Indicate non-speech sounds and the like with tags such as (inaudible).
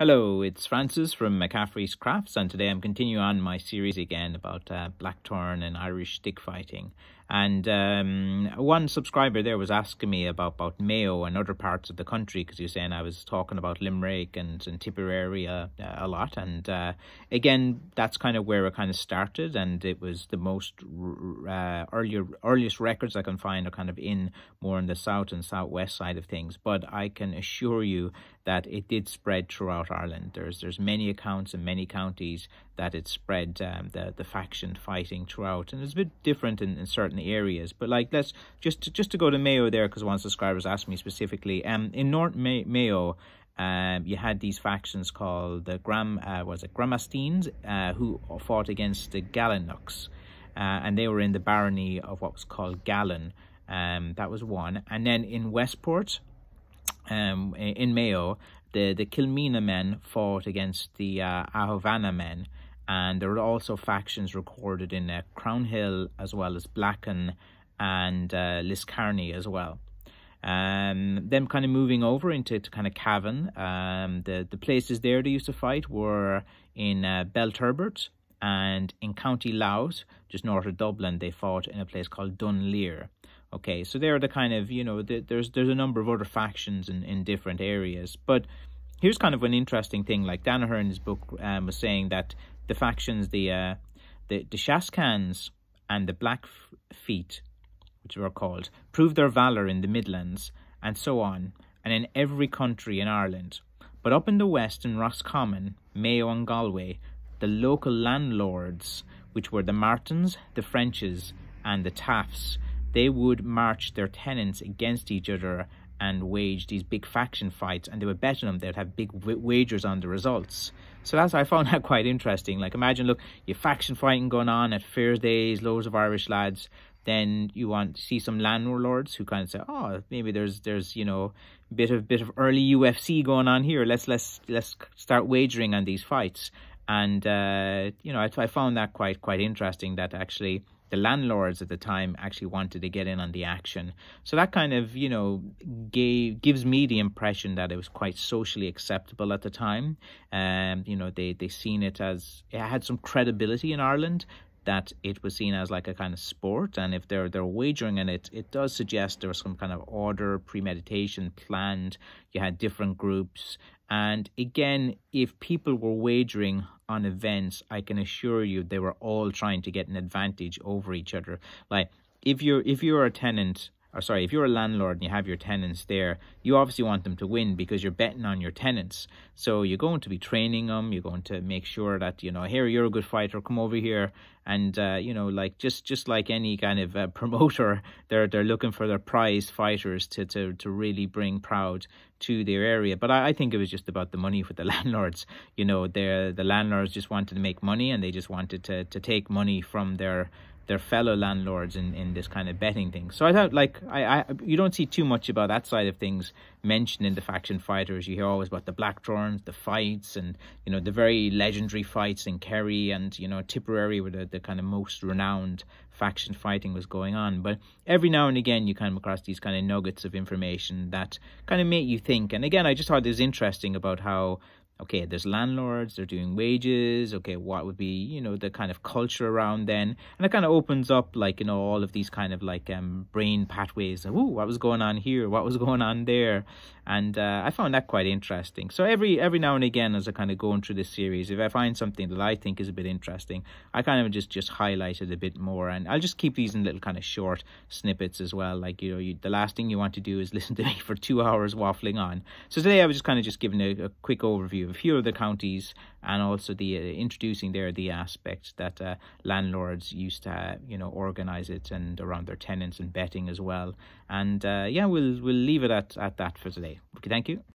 Hello, it's Francis from McCaffrey's Crafts, and today I'm continuing on my series again about uh, blackthorn and Irish stick fighting. And um, one subscriber there was asking me about, about Mayo and other parts of the country because he was saying I was talking about Limerick and, and Tipperary uh, a lot. And uh, again, that's kind of where it kind of started, and it was the most uh, earlier earliest records I can find are kind of in more in the south and southwest side of things. But I can assure you that it did spread throughout Ireland. There's there's many accounts in many counties that it spread um, the the faction fighting throughout, and it's a bit different in, in certain areas. But like let's just to, just to go to Mayo there because one subscribers asked me specifically. Um, in North May- Mayo. Um, you had these factions called the Gram, uh, was it Gramastines, uh, who fought against the Gallenocks, uh, and they were in the barony of what was called Gallen. Um, that was one, and then in Westport, um, in Mayo, the, the Kilmena men fought against the uh, Ahovana men, and there were also factions recorded in uh, Crownhill as well as Blacken and uh, Liscarney as well. Um, them kind of moving over into to kind of Cavan. Um, the the places there they used to fight were in uh, Belturbet and in County Louth, just north of Dublin. They fought in a place called Dunleer. Okay, so they're the kind of you know the, there's there's a number of other factions in in different areas, but here's kind of an interesting thing. Like Danaher in his book um, was saying that the factions, the uh, the the Shaskans and the Blackfeet, which were called, proved their valor in the Midlands and so on, and in every country in Ireland. But up in the west, in Roscommon, Mayo, and Galway, the local landlords, which were the Martins, the Frenches, and the Tafts, they would march their tenants against each other and wage these big faction fights and they would bet on them. They'd have big wagers on the results. So that's i found (laughs) that quite interesting. Like imagine look you faction fighting going on at fair days loads of irish lads. Then you want to see some landlords who kind of say oh maybe there's there's you know bit of bit of early ufc going on here. Let's let's let's start wagering on these fights. And uh, you know I, I found that quite quite interesting that actually the landlords at the time actually wanted to get in on the action. So that kind of, you know, gave gives me the impression that it was quite socially acceptable at the time. Um, you know, they they seen it as it had some credibility in Ireland that it was seen as like a kind of sport and if they're they're wagering in it it does suggest there was some kind of order premeditation planned you had different groups and again if people were wagering on events i can assure you they were all trying to get an advantage over each other. Like if you're if you're a tenant or sorry, if you're a landlord and you have your tenants there, you obviously want them to win because you're betting on your tenants. So you're going to be training them. You're going to make sure that you know, here you're a good fighter. Come over here, and uh, you know, like just just like any kind of uh, (laughs) promoter, they're they're looking for their prize fighters to to to really bring proud to their area. But I, I think it was just about the money for the (laughs) landlords. You know, the the landlords just wanted to make money, and they just wanted to to take money from their their fellow landlords in, in this kind of betting thing. So I thought, like, I, I you don't see too much about that side of things mentioned in the faction fighters. You hear always about the Black Blackthorns, the fights, and you know the very legendary fights in Kerry and you know Tipperary, where the, the kind of most renowned faction fighting was going on. But every now and again, you come across these kind of nuggets of information that kind of make you think. And again, I just thought it was interesting about how okay there's landlords they're doing wages okay what would be you know the kind of culture around then? And it kind of opens up like you know all of these kind of like um brain pathways Ooh, what was going on here? What was going on there? And uh, I found that quite interesting. So every every now and again as I kind of going through this series if I find something that I think is a bit interesting I kind of just just highlight it a bit more. And I'll just keep these in little kind of short snippets as well. Like you know you, the last thing you want to do is (laughs) listen to me for two hours waffling on. So today I was just kind of just giving a, a quick overview a few of the counties and also the uh, introducing there the aspect that uh, landlords used to you know organize it and around their tenants and betting as well. And uh, yeah we'll we'll leave it at, at that for today. Okay thank you